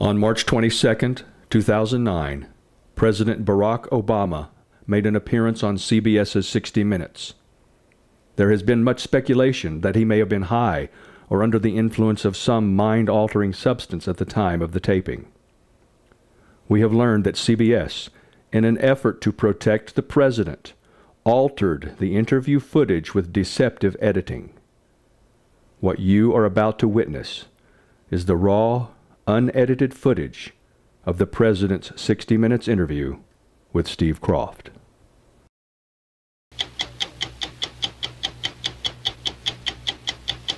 On March 22, 2009, President Barack Obama made an appearance on CBS's 60 Minutes. There has been much speculation that he may have been high or under the influence of some mind altering substance at the time of the taping. We have learned that CBS, in an effort to protect the president, altered the interview footage with deceptive editing. What you are about to witness is the raw, unedited footage of the President's 60 Minutes interview with Steve Kroft.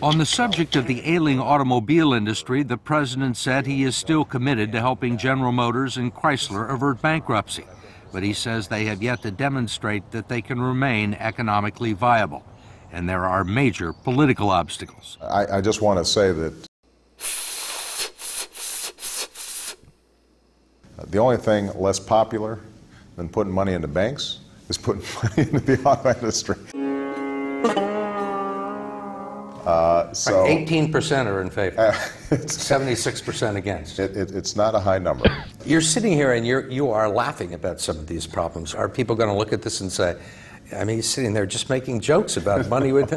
On the subject of the ailing automobile industry, the president said he is still committed to helping General Motors and Chrysler avert bankruptcy, but he says they have yet to demonstrate that they can remain economically viable, and there are major political obstacles. I, I just want to say that the only thing less popular than putting money into banks is putting money into the auto industry. Uh, so 18% are in favor, uh, 76% against. it, it, it's not a high number. You're sitting here and you're, you are laughing about some of these problems. Are people going to look at this and say, I mean, he's sitting there just making jokes about money with.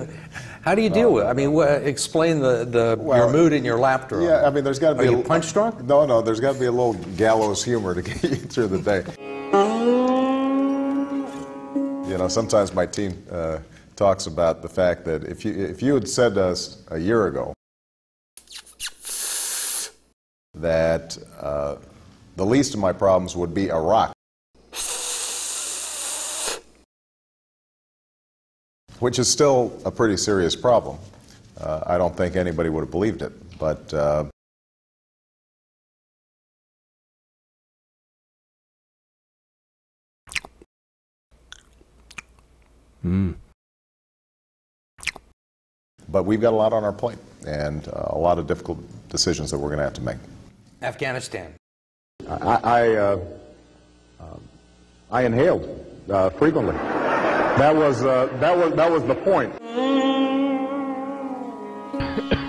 How do you deal with it? I mean, wha explain the, the Well, your mood and your laughter. Yeah, I mean, there's got to be Are a you punch drunk? No, no, there's got to be a little gallows humor to get you through the day. You know, sometimes my team uh, talks about the fact that if you if you had said to us a year ago that uh, the least of my problems would be Iraq, which is still a pretty serious problem, uh, I don't think anybody would have believed it. But uh, but we've got a lot on our plate and uh, a lot of difficult decisions that we're going to have to make. Afghanistan. I, I, uh, um, I inhaled uh, frequently. That was, uh, that, was, that was the point.